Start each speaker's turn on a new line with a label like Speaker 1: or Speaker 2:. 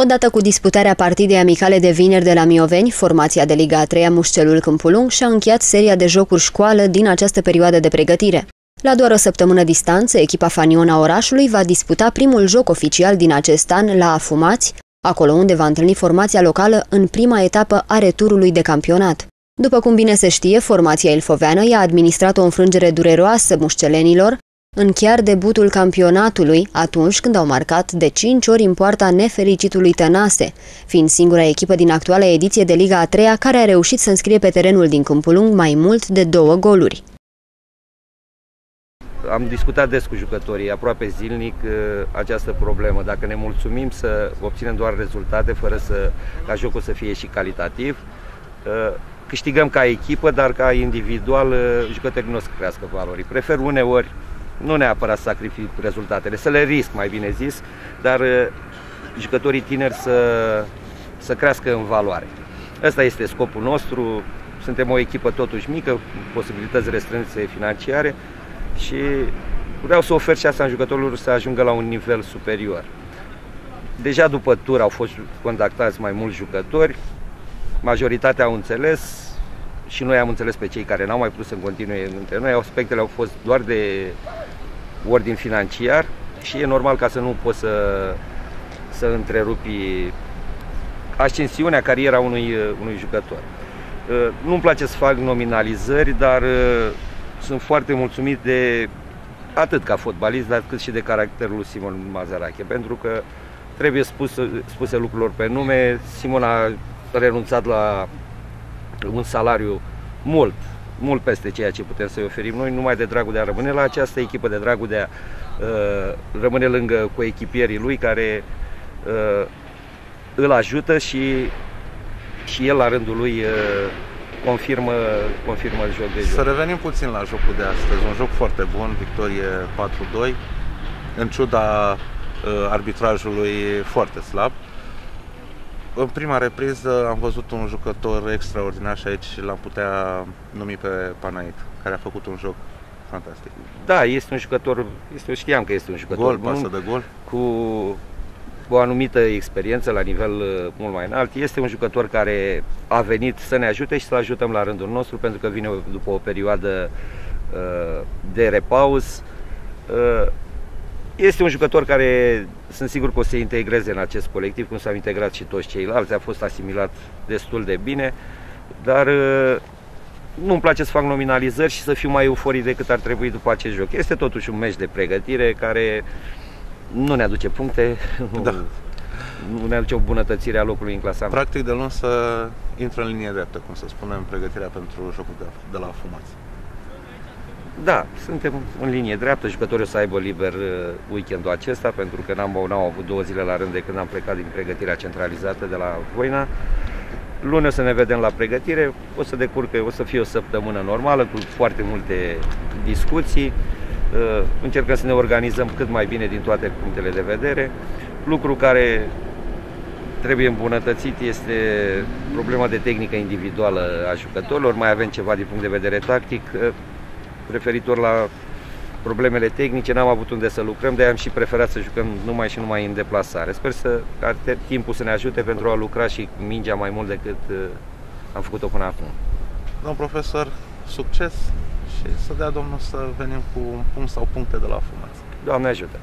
Speaker 1: Odată cu disputarea partidei amicale de vineri de la Mioveni, formația de Liga a 3 Mușcelul Câmpulung și-a încheiat seria de jocuri școală din această perioadă de pregătire. La doar o săptămână distanță, echipa Faniona orașului va disputa primul joc oficial din acest an la Afumați, acolo unde va întâlni formația locală în prima etapă a returului de campionat. După cum bine se știe, formația ilfoveană i-a administrat o înfrângere dureroasă mușcelenilor, în chiar debutul campionatului, atunci când au marcat de 5 ori în poarta nefericitului Tănase, fiind singura echipă din actuala ediție de Liga a treia care a reușit să înscrie pe terenul din Câmpulung mai mult de două goluri.
Speaker 2: Am discutat des cu jucătorii, aproape zilnic, uh, această problemă. Dacă ne mulțumim să obținem doar rezultate, fără să, ca jocul să fie și calitativ, uh, câștigăm ca echipă, dar ca individual uh, jucătorii nu o să crească valorii. Prefer uneori nu neapărat să sacrific rezultatele, să le risc, mai bine zis, dar uh, jucătorii tineri să, să crească în valoare. Ăsta este scopul nostru, suntem o echipă totuși mică, cu posibilități restrânse financiare și vreau să ofer și asta în jucătorilor să ajungă la un nivel superior. Deja după tur au fost contactați mai mulți jucători, majoritatea au înțeles, și noi am înțeles pe cei care n-au mai putut să continue între noi, aspectele au fost doar de ordin financiar și e normal ca să nu poți să, să întrerupi ascensiunea, cariera unui, unui jucător. Uh, nu-mi place să fac nominalizări, dar uh, sunt foarte mulțumit de atât ca fotbalist, dar cât și de caracterul lui Simon Mazarache, pentru că trebuie spus, spuse lucrurilor pe nume. Simon a renunțat la un salariu mult, mult peste ceea ce putem să-i oferim noi, numai de dragul de a rămâne la această echipă, de dragul de a uh, rămâne lângă coechipierii lui care uh, îl ajută și, și el la rândul lui uh, confirmă, confirmă joc de joc.
Speaker 3: Să revenim puțin la jocul de astăzi, un joc foarte bun, victorie 4-2, în ciuda uh, arbitrajului foarte slab. În prima repriză am văzut un jucător extraordinar și aici l-am putea numi pe Panait, care a făcut un joc fantastic.
Speaker 2: Da, este un jucător, este, știam că este un jucător
Speaker 3: gol, bun, pasă de gol.
Speaker 2: cu o anumită experiență la nivel uh, mult mai înalt. Este un jucător care a venit să ne ajute și să-l ajutăm la rândul nostru, pentru că vine după o perioadă uh, de repaus. Uh, este un jucător care sunt sigur că o să se integreze în acest colectiv, cum s-au integrat și toți ceilalți, a fost asimilat destul de bine, dar uh, nu-mi place să fac nominalizări și să fiu mai euforii decât ar trebui după acest joc. Este totuși un meci de pregătire care nu ne aduce puncte, da. nu ne aduce o bunătățire a locului în clasament.
Speaker 3: Practic de luni să intră în linie dreaptă, cum să spunem, pregătirea pentru jocul de, de la Fumați.
Speaker 2: Da, suntem în linie dreaptă, jucătorii o să aibă liber uh, weekendul acesta, pentru că n-am, n-au avut două zile la rând de când am plecat din pregătirea centralizată de la Voina. Luni o să ne vedem la pregătire, o să decurcă, o să fie o săptămână normală cu foarte multe discuții. Uh, încercăm să ne organizăm cât mai bine din toate punctele de vedere. Lucru care trebuie îmbunătățit este problema de tehnică individuală a jucătorilor. Mai avem ceva din punct de vedere tactic. Uh, referitor la problemele tehnice, n-am avut unde să lucrăm, de am și preferat să jucăm numai și numai în deplasare. Sper să ca timpul să ne ajute pentru a lucra și mingea mai mult decât uh, am făcut-o până acum.
Speaker 3: Domn profesor, succes și să dea Domnul să venim cu un punct sau puncte de la fumați.
Speaker 2: Doamne ajută!